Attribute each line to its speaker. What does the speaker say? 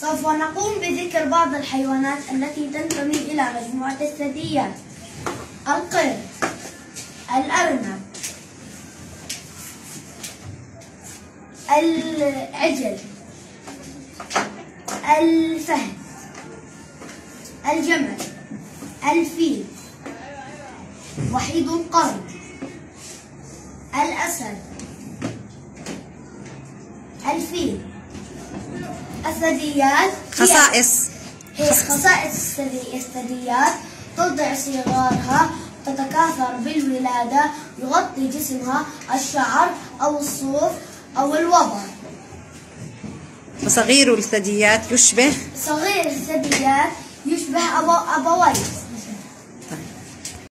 Speaker 1: سوف نقوم بذكر بعض الحيوانات التي تنتمي إلى مجموعة الثدييات. القرد الأرنب العجل الفهد الجمل الفيل وحيد القرن الأسد الفيل. الثدييات
Speaker 2: خصائص.
Speaker 1: هي خصائص الثدي- الثدييات ترضع صغارها تتكاثر بالولادة يغطي جسمها الشعر أو الصوف أو الوبر
Speaker 2: وصغير الثدييات يشبه.
Speaker 1: صغير الثدييات يشبه أبو أبويه